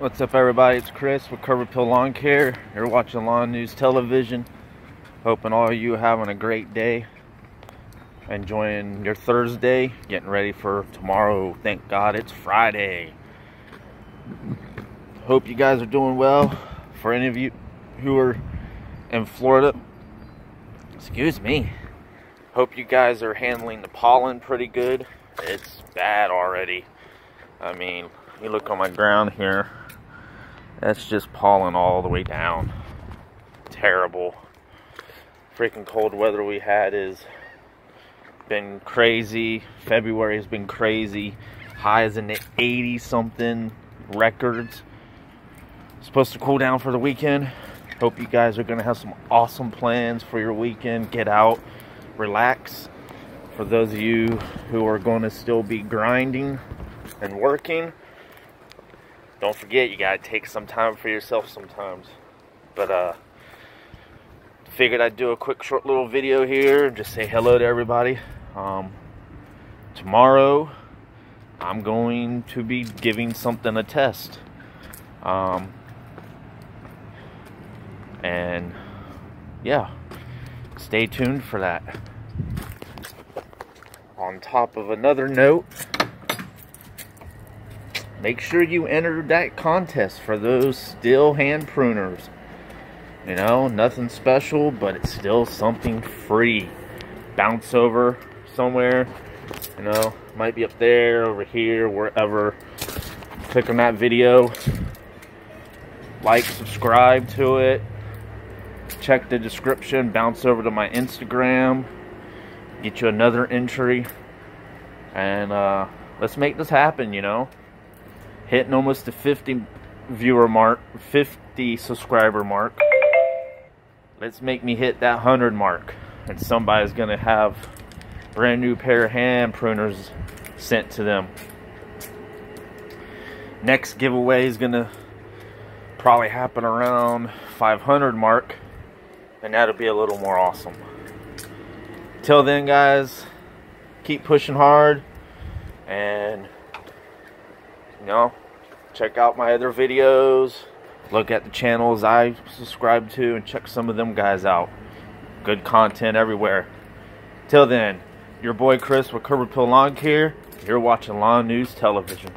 What's up everybody, it's Chris with Curb Appeal Lawn Care. You're watching Lawn News Television. Hoping all you having a great day. Enjoying your Thursday, getting ready for tomorrow. Thank God it's Friday. Hope you guys are doing well. For any of you who are in Florida, excuse me. Hope you guys are handling the pollen pretty good. It's bad already. I mean, you look on my ground here, that's just pollen all the way down. Terrible. Freaking cold weather we had is been crazy. February has been crazy. Highs in the 80 something records. Supposed to cool down for the weekend. Hope you guys are going to have some awesome plans for your weekend. Get out, relax. For those of you who are going to still be grinding and working, don't forget you gotta take some time for yourself sometimes. But uh figured I'd do a quick short little video here just say hello to everybody. Um tomorrow I'm going to be giving something a test. Um and yeah, stay tuned for that. On top of another note, make sure you enter that contest for those Stihl hand pruners. You know, nothing special, but it's still something free. Bounce over somewhere, you know, might be up there, over here, wherever. Click on that video, like, subscribe to it, check the description, bounce over to my Instagram, get you another entry, and uh, let's make this happen, you know hitting almost the 50 viewer mark, 50 subscriber mark. Let's make me hit that 100 mark. And somebody's going to have brand new pair of hand pruners sent to them. Next giveaway is going to probably happen around 500 mark. And that'll be a little more awesome. Till then, guys, keep pushing hard. And you know, check out my other videos. Look at the channels I subscribe to and check some of them guys out. Good content everywhere. Till then, your boy Chris with Curb Appeal Lawn Care. You're watching Lawn News Television.